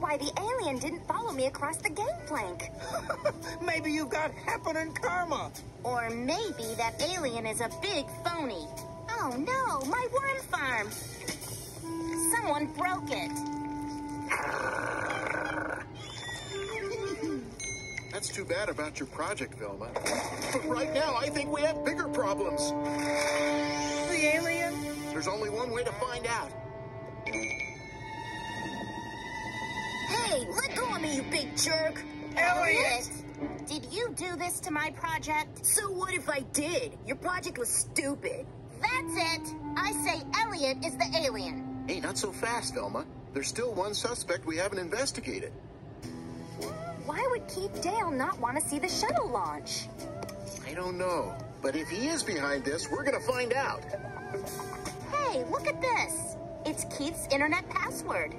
why the alien didn't follow me across the gangplank. Maybe you've got happening karma. Or maybe that alien is a big phony. Oh no, my worm farm. Someone broke it. That's too bad about your project, Velma. But right now, I think we have bigger problems. The alien? There's only one way to find out. Hey, let go of me, you big jerk. Elliot! Did you do this to my project? So what if I did? Your project was stupid. That's it. I say Elliot is the alien. Hey, not so fast, Velma. There's still one suspect we haven't investigated. Why would Keith Dale not want to see the shuttle launch? I don't know. But if he is behind this, we're gonna find out. Hey, look at this. It's Keith's internet password.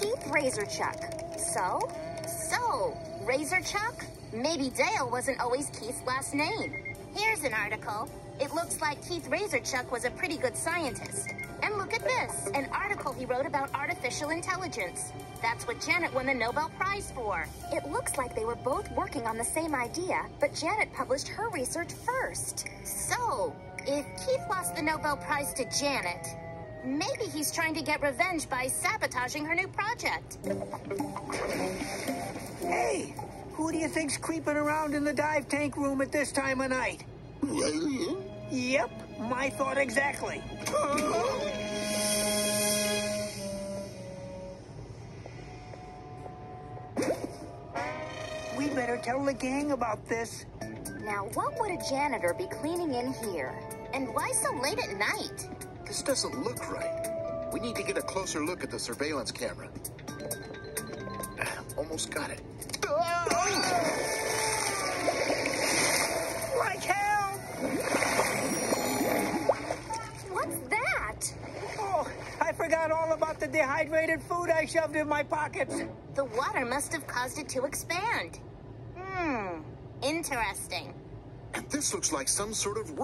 Keith Razorchuck. So? So, Razorchuck? Maybe Dale wasn't always Keith's last name. Here's an article. It looks like Keith Razorchuck was a pretty good scientist. And look at this, an article he wrote about artificial intelligence. That's what Janet won the Nobel Prize for. It looks like they were both working on the same idea, but Janet published her research first. So, if Keith lost the Nobel Prize to Janet, maybe he's trying to get revenge by sabotaging her new project. Hey, who do you think's creeping around in the dive tank room at this time of night? Yep, my thought exactly. we better tell the gang about this. Now, what would a janitor be cleaning in here? And why so late at night? This doesn't look right. We need to get a closer look at the surveillance camera. Almost got it. Like hell! What's that? Oh, I forgot all about the dehydrated food I shoved in my pockets. The water must have caused it to expand. Hmm, interesting. And this looks like some sort of ring.